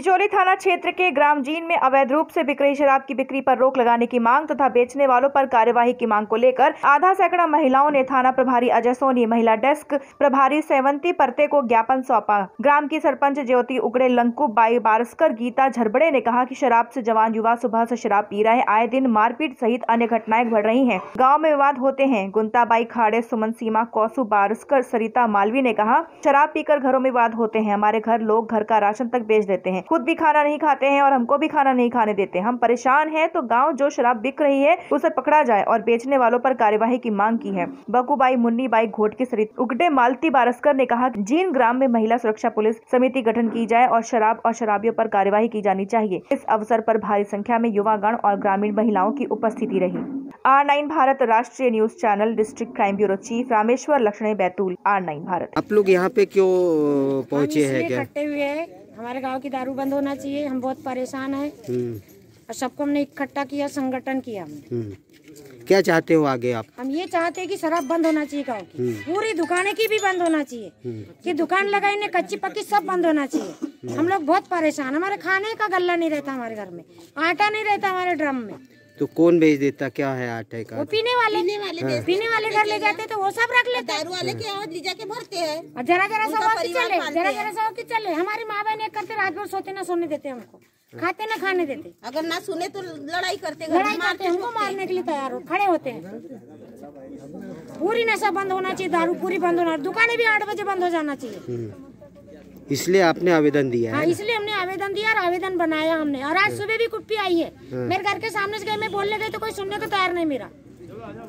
खरौली थाना क्षेत्र के ग्राम जीन में अवैध रूप से बिक रही शराब की बिक्री पर रोक लगाने की मांग तथा बेचने वालों पर कार्यवाही की मांग को लेकर आधा सैकड़ा महिलाओं ने थाना प्रभारी अजय सोनी, महिला डेस्क प्रभारी सेवंती परते को ज्ञापन सौंपा। ग्राम की सरपंच ज्योति उगड़े लंकू बाई बारस्कर, गीता झरबड़े ने कहा की शराब ऐसी जवान युवा सुबह ऐसी शराब पी रहे आए दिन मारपीट सहित अन्य घटनाएँ बढ़ रही है। गाँव में विवाद होते हैं। गुंताबाई खाड़े, सुमन सीमा, कौसू बारसकर, सरिता मालवी ने कहा, शराब पीकर घरों में विवाद होते हैं। हमारे घर लोग घर का राशन तक बेच देते हैं। खुद भी खाना नहीं खाते हैं और हमको भी खाना नहीं खाने देते। हम परेशान हैं तो गाँव जो शराब बिक रही है उसे पकड़ा जाए और बेचने वालों पर कार्यवाही की मांग की है। बकूबाई मुन्नी बाई घोट के सरित उगटे मालती बारसकर ने कहा जीन ग्राम में महिला सुरक्षा पुलिस समिति गठन की जाए और शराब और शराबियों पर कार्यवाही की जानी चाहिए। इस अवसर पर भारी संख्या में युवा गण और ग्रामीण महिलाओं की उपस्थिति रही। आर नाइन भारत राष्ट्रीय news channel district crime bureau chief Rameshwar Laxman Betul. R nine Bharat. आप लोग यहाँ पे क्यों पहुँचे हैं क्या? इकट्ठे हुए हैं हमारे गाँव की दारू बंद होना चाहिए हम बहुत परेशान हैं। हम्म, और सबको हमने इकट्ठा किया संगठन किया हमने। हम्म। क्या चाहते हो आगे आप? हम ये चाहते हैं कि शराब बंद होना चाहिए गाँव की। पूरी दुकानें की भी बंद होना चाहिए। कि दुकान लगाई ने कच्ची पक्की सब बंद होना चाहिए। हम लोग बहुत परेशान हमारे खाने का गल्ला नहीं रहता हमारे घर में। आटा नहीं रहता हमारे ड्रम में। तो कौन बेच देता? क्या है आटे का? वो पीने वाले। पीने वाले हाँ। पीने वाले घर ले जाते तो वो सब रख लेते दारू वाले के यहाँ ले जाके भरते हैं। जरा जरा सा उनका कि परिवार चले जरा जरा सा हो चले। हमारी माँ बहन एक करते रात भर सोते ना सोने देते हमको। खाते ना खाने देते। अगर ना सुने तो लड़ाई करते घर लड़ाई करते हमको मारने के लिए तैयार हो खड़े होते हैं। पूरी नशा बंद होना चाहिए दारू पूरी बंद होना दुकानें भी आठ बजे बंद हो जाना चाहिए। इसलिए आपने आवेदन दिया हाँ। है इसलिए हमने आवेदन दिया और आवेदन बनाया हमने। और आज सुबह भी कुप्पी आई है। मेरे घर के सामने से गए मैं बोलने गई तो कोई सुनने को तैयार नहीं मेरा।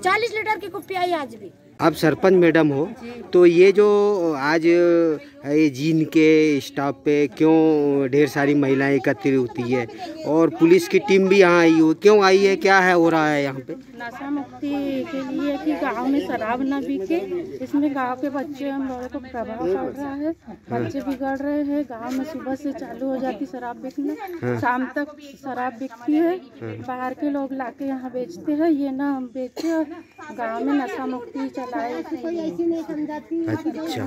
चालीस लीटर की कुप्पी आई आज भी। आप सरपंच मैडम हो तो ये जो आज ये जीन के स्टाफ पे क्यों ढेर सारी महिलाएँ एकत्रित होती है? और पुलिस की टीम भी यहाँ आई हो क्यों आई है? क्या है हो रहा है यहाँ पे? नशा मुक्ति के लिए कि गाँव में शराब न बिके। इसमें गाँव के बच्चे हम लोगों को प्रभाव पड़ रहा है। बच्चे बिगड़ रहे हैं। गाँव में सुबह से चालू हो जाती शराब बिकना। शाम तक शराब बिकती है। बाहर के लोग लाके यहाँ बेचते हैं। ये ना हम बेचे गाँव में नशा मुक्ति चलाए। अच्छा।